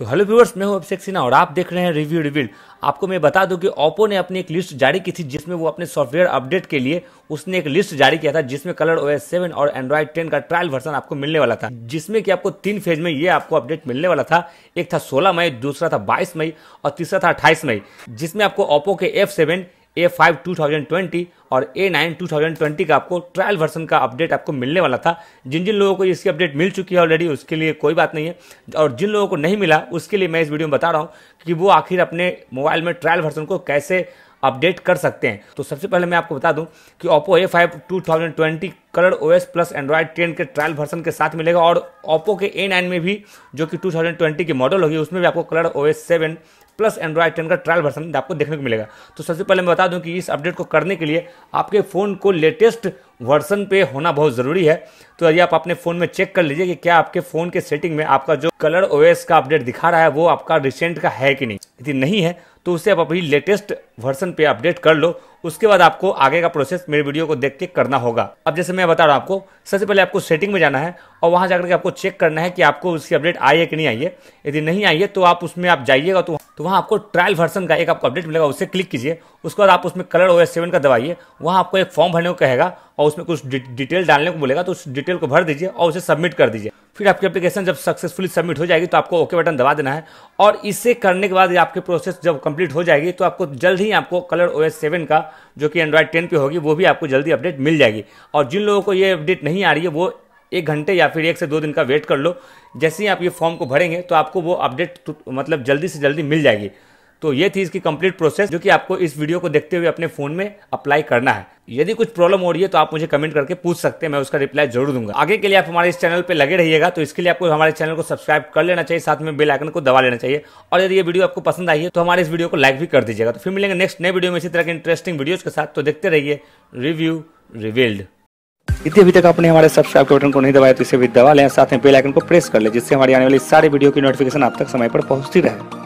तो hello viewers मैं हूँ अभिषेक सिन्हा और आप देख रहे हैं रिव्यू रिविल आपको मैं बता दूँ कि ओप्पो ने अपनी एक लिस्ट जारी की थी जिसमें वो अपने सॉफ्टवेयर अपडेट के लिए उसने एक लिस्ट जारी किया था जिसमें कलर ओ एस सेवन और एंड्रॉइड टेन का ट्रायल वर्जन आपको मिलने वाला था, जिसमें कि आपको तीन फ़ेज़ में ये आपको अपडेट मिलने वाला था। एक था सोलह मई, दूसरा था बाईस मई और तीसरा था अट्ठाईस मई, जिसमें आपको ओप्पो के F seven A five two thousand twenty और A nine two thousand twenty का आपको ट्रायल वर्जन का अपडेट आपको मिलने वाला था। जिन जिन लोगों को इसकी अपडेट मिल चुकी है ऑलरेडी उसके लिए कोई बात नहीं है। और जिन लोगों को नहीं मिला, उसके लिए मैं इस वीडियो में बता रहा हूँ कि वो आखिर अपने मोबाइल में ट्रायल वर्जन को कैसे अपडेट कर सकते हैं। तो सबसे पहले मैं आपको बता दूँ कि two thousand twenty Color O S plus Android ten के ट्रायल वर्जन के साथ मिलेगा। और ओप्पो के ए नाइन में भी, जो कि टू थाउज़ेंड ट्वेंटी की मॉडल होगी, उसमें भी आपको Color O S seven plus Android ten का ट्रायल वर्जन आपको देखने को मिलेगा। तो सबसे पहले मैं बता दूँ कि इस अपडेट को करने के लिए आपके फ़ोन को लेटेस्ट वर्जन पे होना बहुत ज़रूरी है। तो यदि आप अपने फ़ोन में चेक कर लीजिए कि क्या आपके फ़ोन के सेटिंग में आपका जो कलर ओएस का अपडेट दिखा रहा है, वो आपका रिसेंट का है कि नहीं। यदि नहीं है तो उसे आप अभी लेटेस्ट वर्जन पे अपडेट कर लो। उसके बाद आपको आगे का प्रोसेस मेरे वीडियो को देख के करना होगा। अब जैसे मैं बता रहा हूँ आपको, सबसे पहले आपको सेटिंग में जाना है और वहाँ जाकर के आपको चेक करना है कि आपको उसकी अपडेट आई है कि नहीं आई है। यदि नहीं आई है तो आप उसमें आप जाइएगा तो तो वहाँ आपको ट्रायल वर्सन का एक आपको अपडेट मिलेगा, उसे क्लिक कीजिए। उसके बाद आप उसमें कलर ओ एस सेवन का दबाइए। वहाँ आपको एक फॉर्म भरने को कहेगा और उसमें कुछ डिटेल डालने को बोलेगा तो उस डिटेल को भर दीजिए और उसे सबमिट कर दीजिए। फिर आपकी एप्लीकेशन जब सक्सेसफुली सबमिट हो जाएगी तो आपको ओके बटन दबा देना है। और इसे करने के बाद आपकी प्रोसेस जब कंप्लीट हो जाएगी तो आपको जल्द ही आपको कलर ओ एस सेवन का, जो कि एंड्रॉइड टेन पे होगी, वो भी आपको जल्दी अपडेट मिल जाएगी। और जिन लोगों को ये अपडेट नहीं आ रही है, वो एक घंटे या फिर एक से दो दिन का वेट कर लो। जैसे ही आप ये फॉर्म को भरेंगे तो आपको वो अपडेट मतलब जल्दी से जल्दी मिल जाएगी। तो ये थी इसकी कंप्लीट प्रोसेस, जो कि आपको इस वीडियो को देखते हुए अपने फ़ोन में अप्लाई करना है। यदि कुछ प्रॉब्लम हो रही है तो आप मुझे कमेंट करके पूछ सकते हैं, मैं उसका रिप्लाई ज़रूर दूँगा। आगे के लिए आप हमारे इस चैनल पे लगे रहिएगा तो इसके लिए आपको हमारे चैनल को सब्सक्राइब कर लेना चाहिए, साथ में बेल आइकन को दबा लेना चाहिए। और यदि ये वीडियो आपको पसंद आई है तो हमारे इस वीडियो को लाइक भी कर दीजिएगा। तो फिर मिलेंगे नेक्स्ट नए वीडियो में इसी तरह के इंटरेस्टिंग वीडियो के साथ। तो देखते रहिए, रिव्यू रिवील्ड। यदि अभी तक आपने हमारे सब्सक्राइब के बटन को नहीं दबाया तो इसे भी दबा लें, साथ में बेल आइकन को प्रेस कर लें, जिससे हमारी आने वाली सारी वीडियो की नोटिफिकेशन आप तक समय पर पहुँचती रहे।